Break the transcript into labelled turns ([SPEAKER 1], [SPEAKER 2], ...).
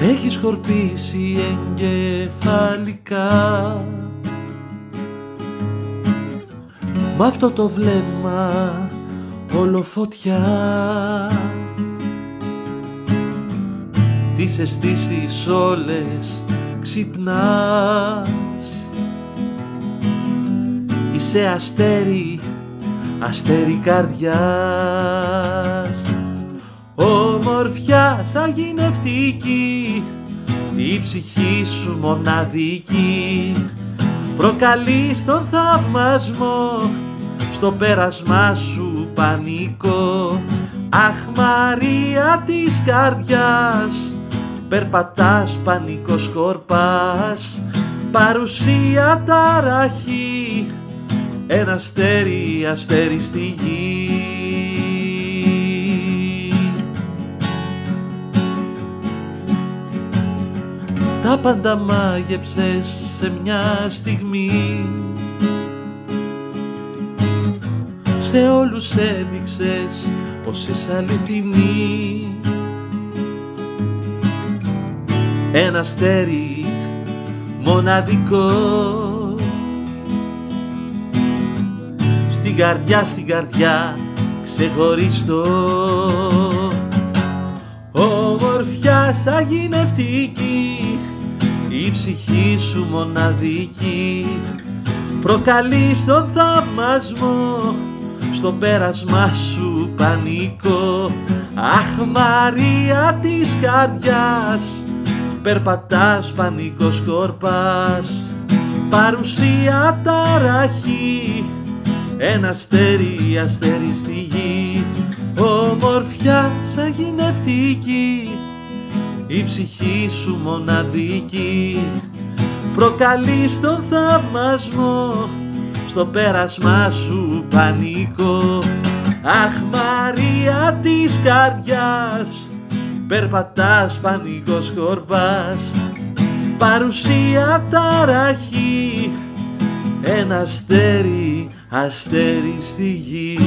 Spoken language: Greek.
[SPEAKER 1] έχεις σκορπίσει εγκεφαλικά. Μ' αυτό το βλέμμα όλο φωτιά Τις αισθήσεις όλες ξυπνάς. Είσαι αστέρι, αστέρι καρδιάς Ομορφιά σαν γυνευτική η ψυχή σου μοναδική. Προκαλεί τον θαυμασμό στο πέρασμά σου πανικό. Αχ Μαρία της καρδιάς περπατάς πανικός σκορπάς παρουσία ταραχή ένα αστέρι αστέρι στη γη Τα πάντα μάγεψες σε μια στιγμή. Σε όλους έδειξες πως είσαι αληθινή. Ένα αστέρι μοναδικό. Στην καρδιά, στην καρδιά ξεχωριστό. Ομορφιά σαν γυνευτική η ψυχή σου μοναδική. Προκαλεί τον θαυμασμό στο πέρασμά σου πανικό. Αχ Μαρία της καρδιάς περπατάς πανικός σκορπάς. Παρουσία ταραχή ένα αστέρι αστέρι στη γη. Ομορφιά σαν γυνευτική η ψυχή σου μοναδική. Προκαλεί τον θαυμασμό στο πέρασμά σου πανικό. Αχ Μαρία της καρδιάς περπατάς πανικός σκορπάς παρουσία ταραχή ένα αστέρι αστέρι στη γη